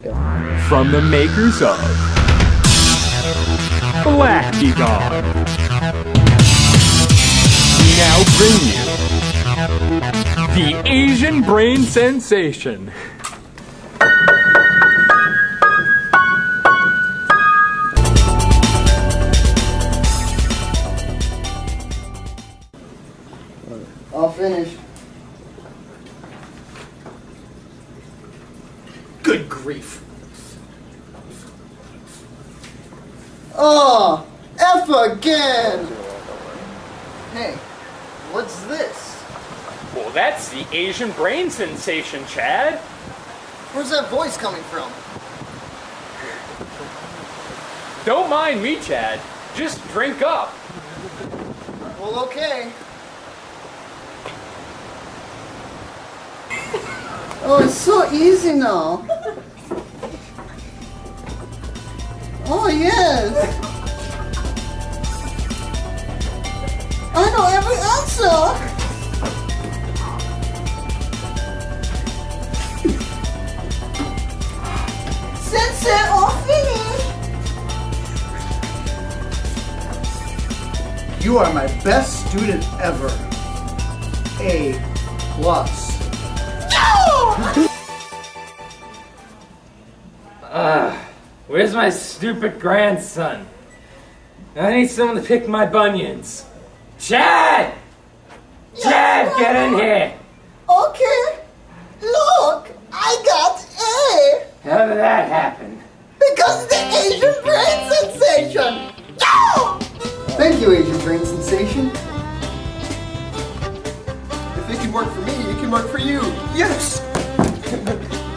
From the makers of Blackie Dog. We now bring you the Asian Brain Sensation. All finished. Good grief. Oh, F again! Hey, what's this? Well, that's the Asian Brain Sensation, Chad. Where's that voice coming from? Don't mind me, Chad. Just drink up. Well, okay. Oh, it's so easy now. Oh, yes. I know every answer. Sensei, oh, all finished. You are my best student ever. A plus. Where's my stupid grandson? I need someone to pick my bunions. Chad! Chad, get in here! Okay. Look, I got A How did that happen? because of the Asian brain sensation. Yeah! Thank you, Asian brain sensation. If it can work for me, it can work for you. Yes!